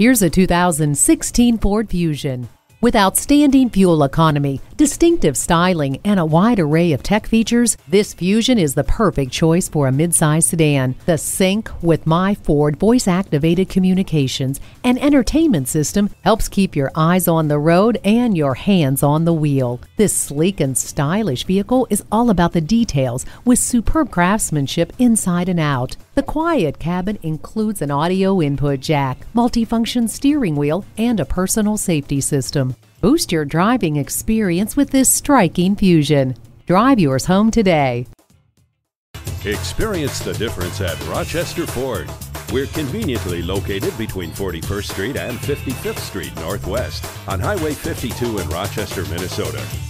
Here's a 2016 Ford Fusion. With outstanding fuel economy, distinctive styling, and a wide array of tech features, this Fusion is the perfect choice for a midsize sedan. The Sync with My Ford voice activated communications and entertainment system helps keep your eyes on the road and your hands on the wheel. This sleek and stylish vehicle is all about the details with superb craftsmanship inside and out. The quiet cabin includes an audio input jack, multifunction steering wheel, and a personal safety system. Boost your driving experience with this striking Fusion. Drive yours home today. Experience the difference at Rochester Ford. We're conveniently located between 41st Street and 55th Street Northwest on Highway 52 in Rochester, Minnesota.